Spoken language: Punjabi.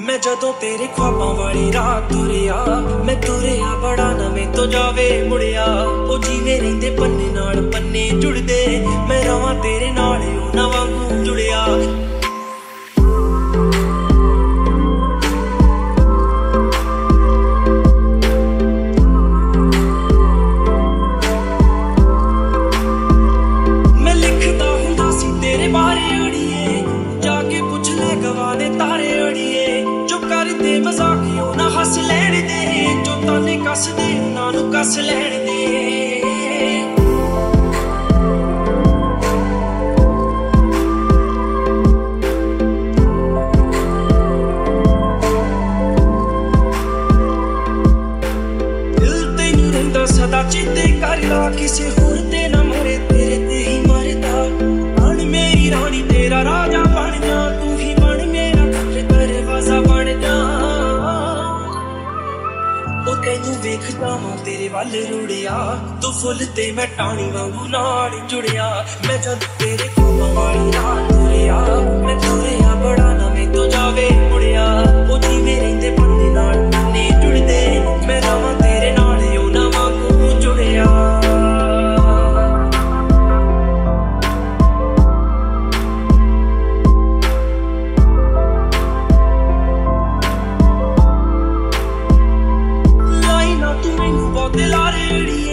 ਮੈਂ ਜਦੋਂ ਤੇਰੇ ਖੁਆਬਾਂ ਵਾਲੀ ਰਾਹ ਤੁਰਿਆ, ਮੈਂ ਤੁਰਿਆ ਬੜਾ ਨਵੇਂ ਤੋਂ ਜਾਵੇ ਮੁੜਿਆ। ਉਹ ਜੀਵੇ ਰਹਿੰਦੇ ਪੰਨੇ ਨਾਲ ਪੰਨੇ ਜੁੜਦੇ, ਮੈਂ ਰਵਾਂ ਤੇਰੇ ਹੱਸ ਲੈਣ ਦੇ, ਜੋ ਤਾਨੇ ਕੱਸਦੇ ਉਹਨਾਂ ਨੂੰ ਕੱਸ ਲੈਣ ਦੇ। ਸਦਾ, ਚਿੱਤੇ ਕਰ ਲਾ ਕਿਸੇ ਹੋਰ ਦੇ ਨਾਲ। ਉਹ ਤੈਨੂੰ ਵੇਖਦਾ ਮੈਂ ਤੇਰੇ ਵੱਲ ਰੁੜਿਆ। ਤੂੰ ਫੁੱਲ ਤੇ ਮੈਂ ਟਾਣੀ ਵਾਂਗੂ ਨਾਲ ਜੁੜਿਆ। ਮੈਂ ਜਦ ਤੇਰੇ ਕੋਲ ਵਾਲੀ ਰਾਤ the Lord,